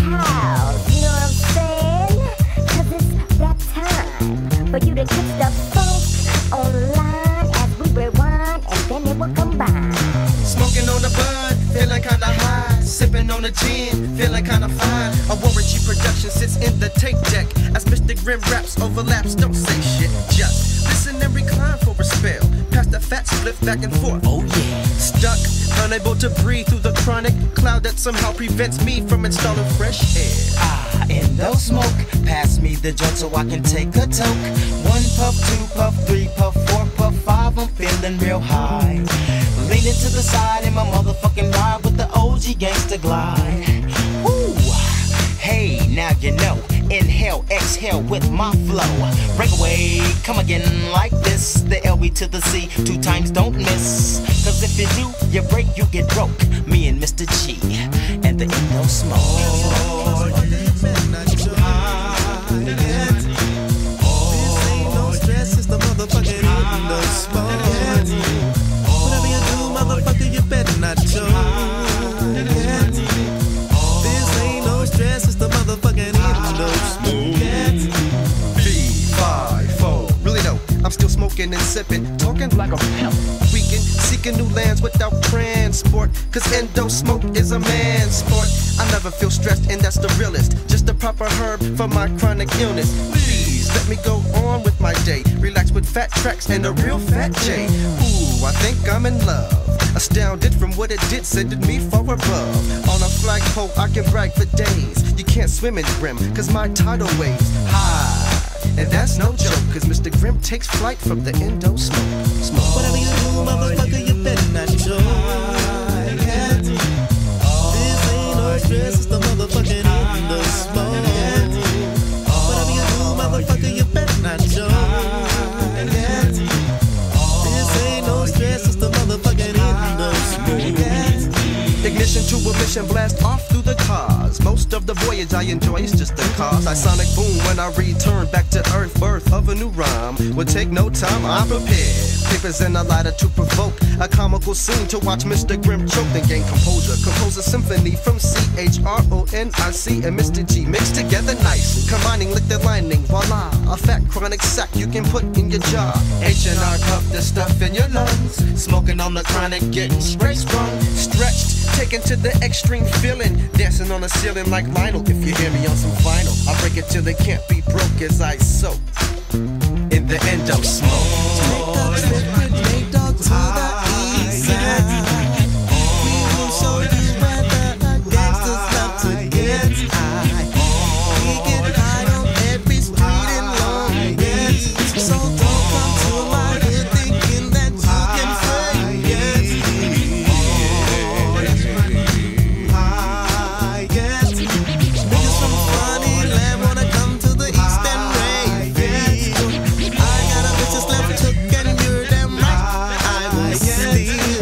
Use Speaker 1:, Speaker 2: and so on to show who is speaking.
Speaker 1: house. You know I'm it's that time for you to the funk online as we rewind and then combine.
Speaker 2: Smoking on the bud, feeling kinda high. Sipping on the gin, feeling kinda fine. A Warren G production sits in the tape deck as Mista Grimm raps overlaps. Don't say shit, just listen and recline for a spell. Pass the fat split back and forth. Oh unable to breathe through the chronic cloud that somehow prevents me from installing fresh air.
Speaker 3: Ah, Indo smoke. Pass me the joint so I can take a toke. One puff, two puff, three puff, four puff, five. I'm feeling real high. Leaning to the side in my motherfucking ride with the OG gangster glide. Hey, now you know. Inhale, exhale with my flow. Breakaway, come again. The to the C, two times don't miss. Cause if you do, you break, you get broke. Me and Mr. G and the
Speaker 2: motherfucking Indo smoke. Whatever you do, motherfucker, you better not choke. Smoking and sipping, talking like a pimp. Weekend, seeking new lands without transport. Cause Indo smoke is a man's sport. I never feel stressed, and that's the realest. Just the proper herb for my chronic illness. Please let me go on with my day. Relax with fat tracks and a real fat J. Ooh, I think I'm in love. Astounded from what it did, sending me far above. On a flagpole, I can brag for days. You can't swim in Grim, cause my tidal waves high. And that's no joke, cause Mista Grimm takes flight from the Indo. Smoke. To a mission, blast off through the cars. Most of the voyage I enjoy is just the cause. I sonic boom when I return back to earth. Birth of a new rhyme will take no time. I'm prepared. Papers and a lighter to provoke a comical scene to watch Mista Grimm choke and gain composure. Compose a symphony from C H R O N I C and Mr. G mixed together nice. Combining liquid lining, voila, a fat chronic sack you can put in your jar. H and R cup the stuff in your lungs. Smoking on the chronic, getting straight sprung, stretched, taken to the extreme feeling. Dancing on the ceiling like Lionel. If you hear me on some vinyl, I break it till it can't be broke as I soak in the Indo smoke. yeah.